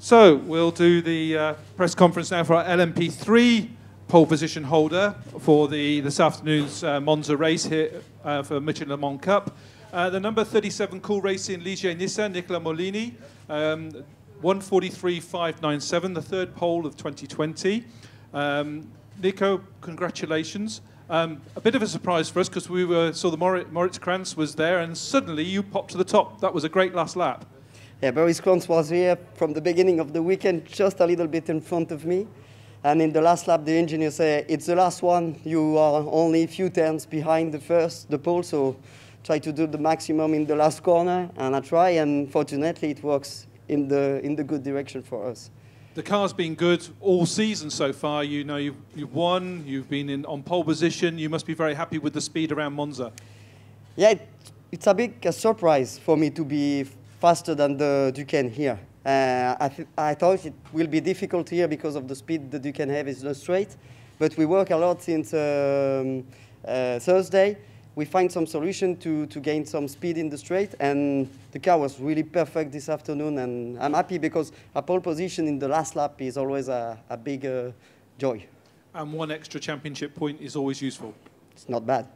So we'll do the uh, press conference now for our LMP3 pole position holder for the this afternoon's uh, Monza race here uh, for Michelin Le Mans Cup. Uh, the number 37 Cool Racing Ligier Nissan, Nicolas Maulini, um, 143.597, the third pole of 2020. Um, Nico, congratulations. Um, a bit of a surprise for us because we were saw the Moritz, Moritz Kranz was there and suddenly you popped to the top. That was a great last lap. Yeah, Boris Kranz was here from the beginning of the weekend, just a little bit in front of me. And in the last lap, the engineer said, it's the last one. You are only a few turns behind the first, the pole, so try to do the maximum in the last corner. And I try, and fortunately, it works in the, in the good direction for us. The car's been good all season so far. You know, you've, you've won, you've been in, on pole position. You must be very happy with the speed around Monza. Yeah, it, it's a big a surprise for me to be faster than the Duqueine here. Uh, I, th I, thought it will be difficult here because of the speed the Duqueine have is not straight, but we work a lot since um, uh, Thursday. We find some solution to, to gain some speed in the straight, and the car was really perfect this afternoon, and I'm happy because a pole position in the last lap is always a, a big uh, joy. And one extra championship point is always useful. It's not bad.